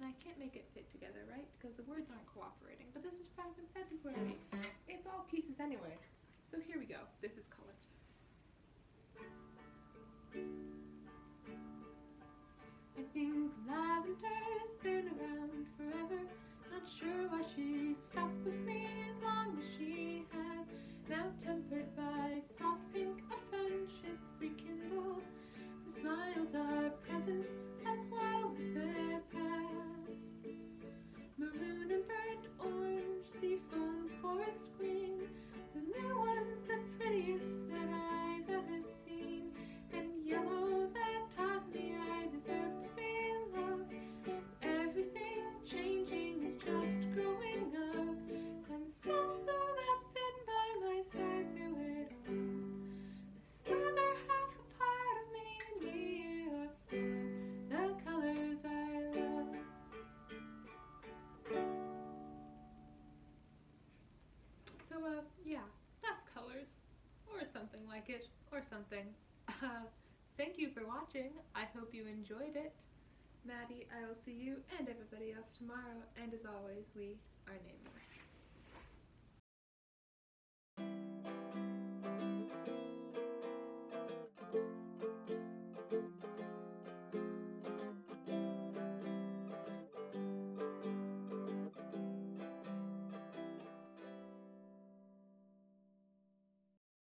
and I can't make it fit together, right? Because the words aren't cooperating. But this is probably February. It's all pieces anyway. So here we go. This is colors. I think lavender's forest So, uh, yeah, that's colors. Or something like it. Or something. Uh, thank you for watching. I hope you enjoyed it. Maddy, I will see you and everybody else tomorrow. And as always, we are nameless.